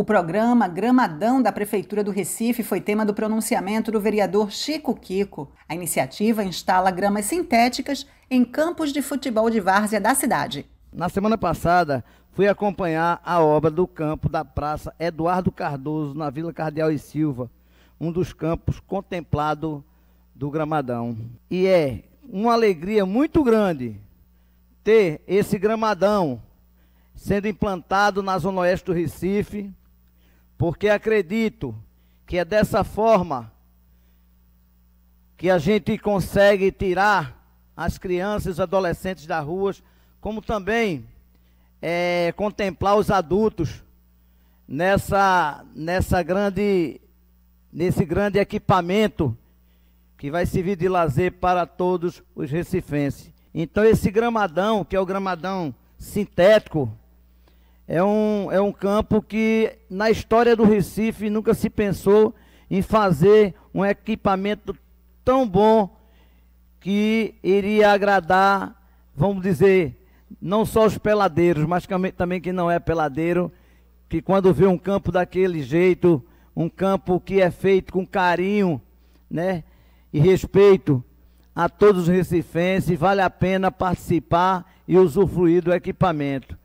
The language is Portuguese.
O programa Gramadão da Prefeitura do Recife foi tema do pronunciamento do vereador Chico Kiko. A iniciativa instala gramas sintéticas em campos de futebol de várzea da cidade. Na semana passada, fui acompanhar a obra do campo da Praça Eduardo Cardoso, na Vila Cardeal e Silva, um dos campos contemplado do Gramadão. E é uma alegria muito grande ter esse gramadão sendo implantado na Zona Oeste do Recife, porque acredito que é dessa forma que a gente consegue tirar as crianças e os adolescentes das ruas, como também é, contemplar os adultos nessa, nessa grande, nesse grande equipamento que vai servir de lazer para todos os recifenses. Então esse gramadão, que é o gramadão sintético, é um, é um campo que na história do Recife nunca se pensou em fazer um equipamento tão bom que iria agradar, vamos dizer, não só os peladeiros, mas também quem não é peladeiro, que quando vê um campo daquele jeito, um campo que é feito com carinho, né? e respeito a todos os recifenses, vale a pena participar e usufruir do equipamento.